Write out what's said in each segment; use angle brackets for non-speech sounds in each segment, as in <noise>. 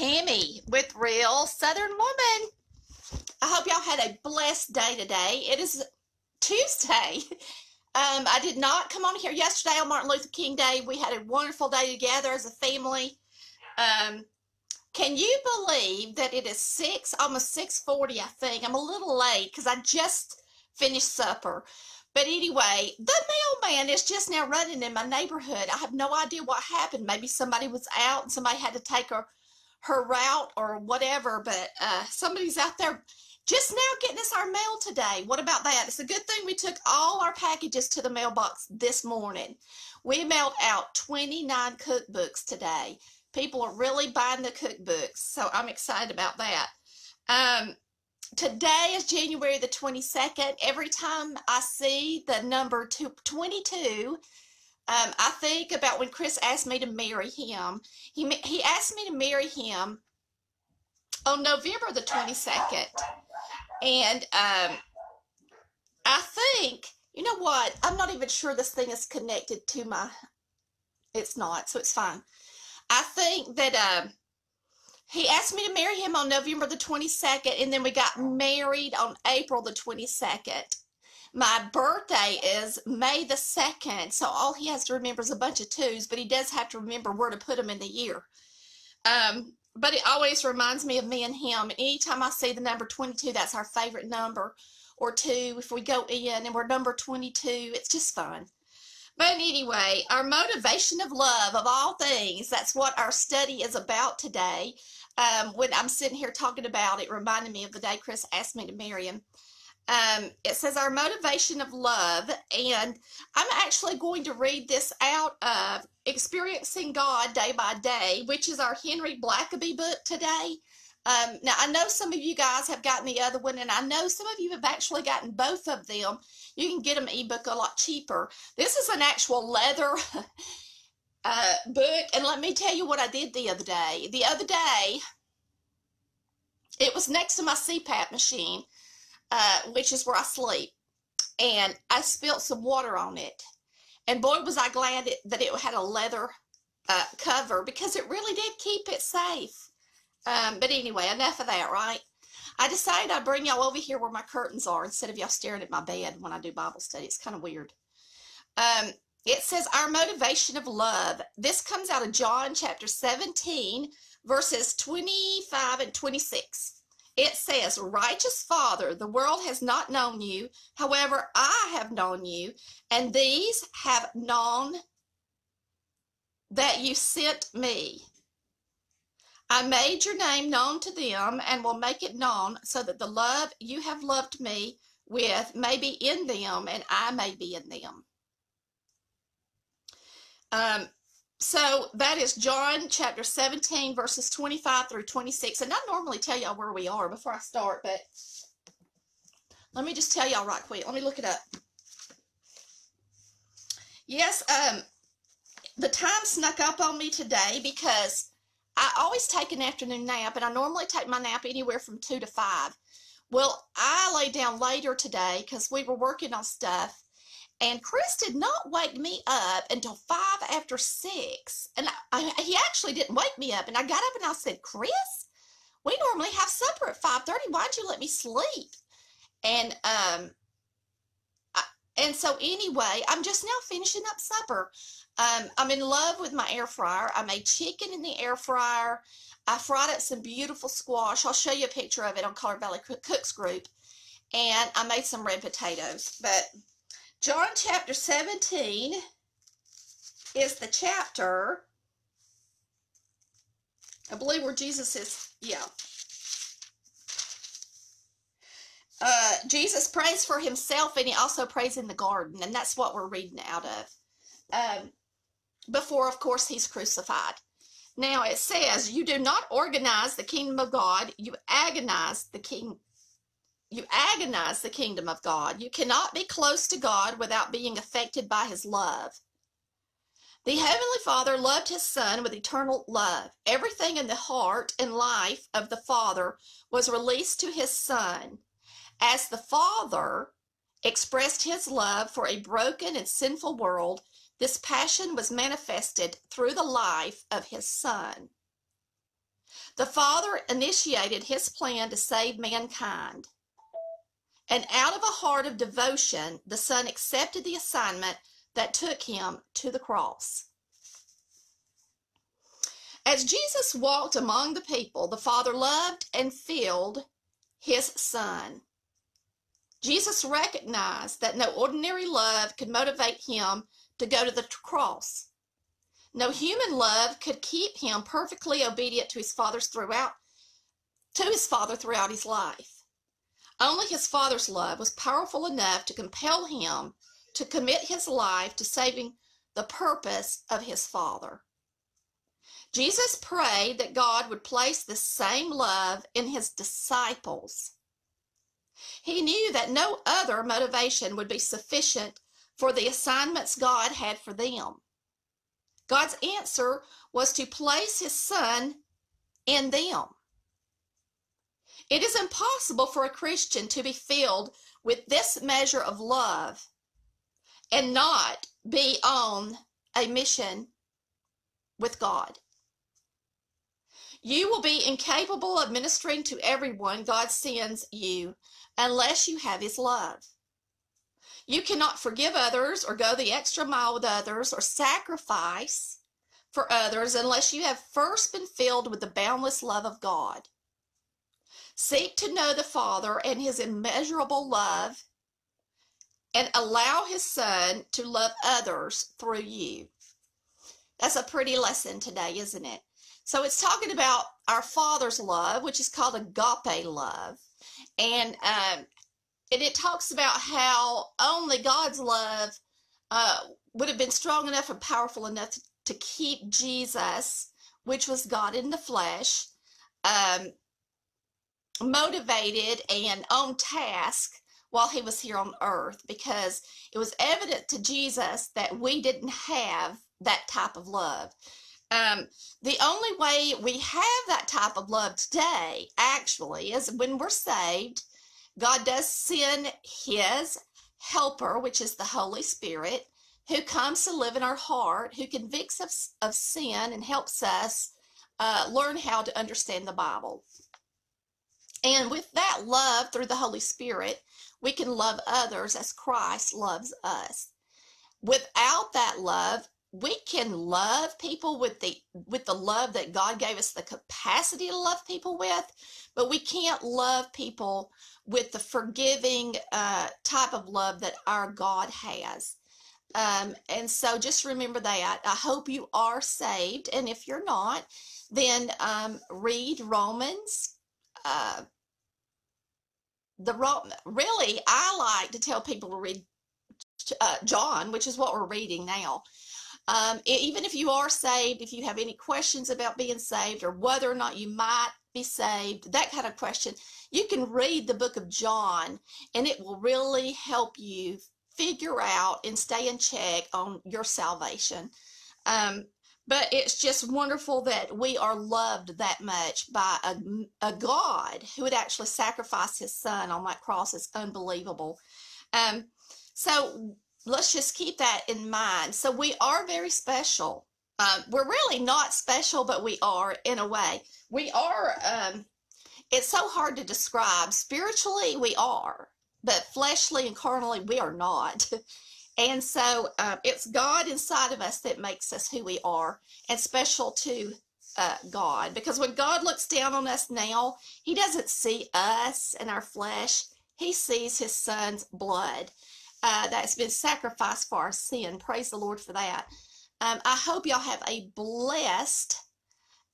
Tammy with Real Southern Woman. I hope y'all had a blessed day today. It is Tuesday. <laughs> Um, I did not come on here yesterday on Martin Luther King Day. We had a wonderful day together as a family. Um, can you believe that it is six, almost six forty? I think I'm a little late because I just finished supper. But anyway, the mailman is just now running in my neighborhood. I have no idea what happened. Maybe somebody was out and somebody had to take her her route or whatever. But uh, somebody's out there just now getting us our mail today. What about that? It's a good thing we took all our packages to the mailbox this morning. We mailed out 29 cookbooks today. People are really buying the cookbooks, so I'm excited about that. Um, today is January the 22nd. Every time I see the number two, 22, um, I think about when Chris asked me to marry him. He, he asked me to marry him on November the 22nd. And um, I think, you know what? I'm not even sure this thing is connected to my. It's not, so it's fine. I think that um, he asked me to marry him on November the 22nd, and then we got married on April the 22nd. My birthday is May the 2nd, so all he has to remember is a bunch of twos, but he does have to remember where to put them in the year. Um, but it always reminds me of me and him. And anytime I see the number 22, that's our favorite number, or two, if we go in and we're number 22, it's just fun. But anyway, our motivation of love, of all things, that's what our study is about today. Um, when I'm sitting here talking about it, reminding me of the day Chris asked me to marry him. Um, it says our motivation of love, and I'm actually going to read this out of Experiencing God Day by Day, which is our Henry Blackaby book today. Um, now, I know some of you guys have gotten the other one, and I know some of you have actually gotten both of them. You can get them ebook a lot cheaper. This is an actual leather <laughs> uh, book, and let me tell you what I did the other day. The other day, it was next to my CPAP machine, uh, which is where I sleep, and I spilled some water on it. And boy, was I glad it, that it had a leather uh, cover because it really did keep it safe. Um, but anyway, enough of that, right? I decided I'd bring y'all over here where my curtains are instead of y'all staring at my bed when I do Bible study. It's kind of weird. Um, it says, Our motivation of love. This comes out of John chapter 17, verses 25 and 26. It says, Righteous Father, the world has not known you. However, I have known you, and these have known that you sent me. I made your name known to them and will make it known so that the love you have loved me with may be in them and I may be in them. Um, so that is John chapter 17, verses 25 through 26. And I normally tell y'all where we are before I start, but let me just tell y'all right quick. Let me look it up. Yes, um, the time snuck up on me today because I always take an afternoon nap, and I normally take my nap anywhere from two to five. Well, I lay down later today because we were working on stuff, and Chris did not wake me up until five after six. And I, I, he actually didn't wake me up. And I got up and I said, Chris, we normally have supper at five thirty. Why'd you let me sleep? And um, and so anyway, I'm just now finishing up supper. Um, I'm in love with my air fryer. I made chicken in the air fryer. I fried up some beautiful squash. I'll show you a picture of it on Collard Valley Cooks Group. And I made some red potatoes. But John chapter 17 is the chapter, I believe, where Jesus is, yeah. Uh, Jesus prays for himself and he also prays in the garden, and that's what we're reading out of. Um, before, of course, he's crucified. Now it says, You do not organize the kingdom of God, you agonize the king. You agonize the kingdom of God. You cannot be close to God without being affected by his love. The Heavenly Father loved his Son with eternal love. Everything in the heart and life of the Father was released to his Son. As the Father expressed his love for a broken and sinful world, this passion was manifested through the life of his son. The Father initiated his plan to save mankind. And out of a heart of devotion, the Son accepted the assignment that took him to the cross. As Jesus walked among the people, the Father loved and filled his Son. Jesus recognized that no ordinary love could motivate him to go to the cross. No human love could keep him perfectly obedient to his throughout to his father throughout his life. Only his father's love was powerful enough to compel him to commit his life to saving the purpose of his father. Jesus prayed that God would place the same love in his disciples. He knew that no other motivation would be sufficient for the assignments God had for them. God's answer was to place his son in them. It is impossible for a Christian to be filled with this measure of love and not be on a mission with God. You will be incapable of ministering to everyone God sends you unless you have His love. You cannot forgive others or go the extra mile with others or sacrifice for others unless you have first been filled with the boundless love of God. Seek to know the Father and His immeasurable love and allow His Son to love others through you. That's a pretty lesson today, isn't it? So it's talking about our Father's love, which is called agape love. And um, and it talks about how only God's love uh, would have been strong enough and powerful enough to, keep Jesus, which was God in the flesh, um, motivated and on task while he was here on earth because it was evident to Jesus that we didn't have that type of love. Um, the only way we have that type of love today, actually, is when we're saved God does send his helper, which is the Holy Spirit, who comes to live in our heart, who convicts us of sin and helps us uh, learn how to understand the Bible. And with that love through the Holy Spirit, we can love others as Christ loves us. Without that love, we can love people with the with the love that God gave us the capacity to love people with, but we can't love people with the forgiving uh, type of love that our God has. Um, and so just remember that. I hope you are saved. And if you're not, then um, read Romans. Uh, the really, I like to tell people to read uh, John, which is what we're reading now. Um, even if you are saved, if you have any questions about being saved or whether or not you might be saved, that kind of question, you can read the book of John and it will really help you figure out and stay in check on your salvation. Um, but it's just wonderful that we are loved that much by a, a God who would actually sacrifice his son on that cross. It's unbelievable. Um, so let's just keep that in mind. So we are very special. Um, we're really not special, but we are in a way. We are, um, it's so hard to describe. Spiritually, we are, but fleshly and carnally, we are not. <laughs> and so um, it's God inside of us that makes us who we are and special to uh, God. Because when God looks down on us now, He doesn't see us and our flesh, He sees His Son's blood uh, that's been sacrificed for our sin. Praise the Lord for that. Um, I hope y'all have a blessed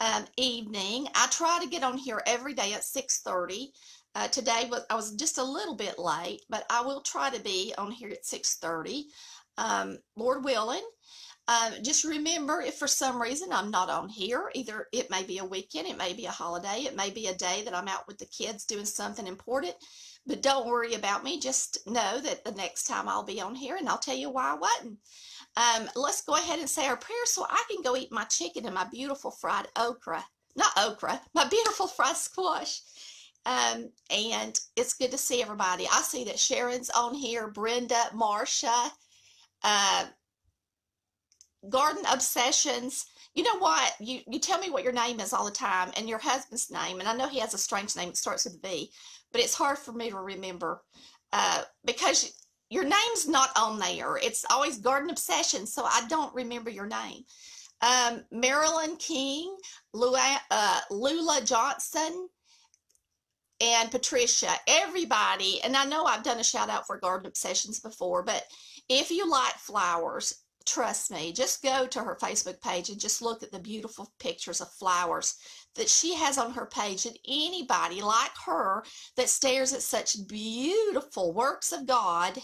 um, evening. I try to get on here every day at 6.30. Uh, today was I was just a little bit late, but I will try to be on here at 6.30. Um, Lord willing. Uh, just remember if for some reason I'm not on here, either it may be a weekend, it may be a holiday, it may be a day that I'm out with the kids doing something important. But don't worry about me. Just know that the next time I'll be on here and I'll tell you why I wasn't. Um, let's go ahead and say our prayer so I can go eat my chicken and my beautiful fried okra. Not okra, my beautiful fried squash. Um, and it's good to see everybody. I see that Sharon's on here, Brenda, Marcia, uh, Garden Obsessions. You know what? You you tell me what your name is all the time and your husband's name, and I know he has a strange name. It starts with a V, but it's hard for me to remember uh, because your name's not on there. It's always Garden Obsessions, so I don't remember your name. Um, Marilyn King, Lula, uh, Lula Johnson, and Patricia, everybody, and I know I've done a shout out for Garden Obsessions before, but if you like flowers, trust me, just go to her Facebook page and just look at the beautiful pictures of flowers that she has on her page. And anybody like her that stares at such beautiful works of God,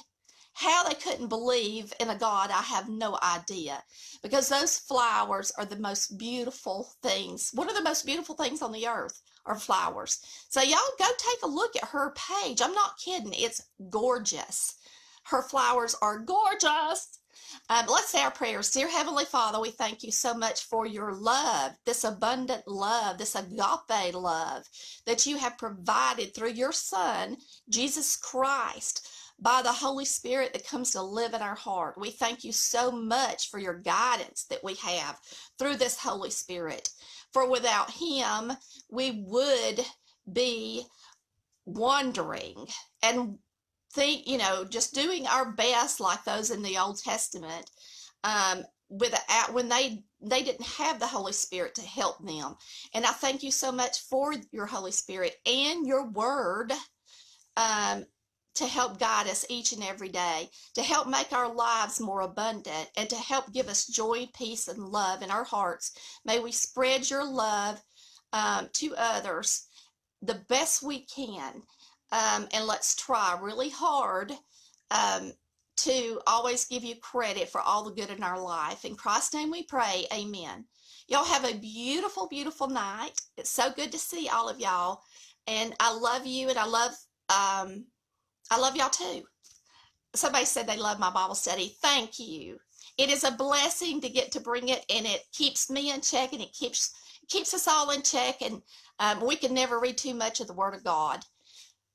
how they couldn't believe in a God, I have no idea. Because those flowers are the most beautiful things. One of the most beautiful things on the earth are flowers. So y'all go take a look at her page. I'm not kidding. It's gorgeous. Her flowers are gorgeous. Um, let's say our prayers. Dear Heavenly Father, we thank you so much for your love, this abundant love, this agape love that you have provided through your Son, Jesus Christ, by the Holy Spirit that comes to live in our heart. We thank you so much for your guidance that we have through this Holy Spirit. For without Him, we would be wandering and think, you know, just doing our best like those in the Old Testament, um, without when they they didn't have the Holy Spirit to help them. And I thank you so much for your Holy Spirit and your Word. Um, to help guide us each and every day, to help make our lives more abundant, and to help give us joy, peace, and love in our hearts. May we spread your love um, to others the best we can um, and let's try really hard um, to always give you credit for all the good in our life. In Christ's name we pray, amen. Y'all have a beautiful, beautiful night. It's so good to see all of y'all. And I love you and I love um, I love y'all too. Somebody said they love my Bible study. Thank you. It is a blessing to get to bring it and it keeps me in check and it keeps keeps us all in check and um, we can never read too much of the Word of God.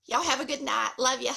Y'all have a good night. Love you.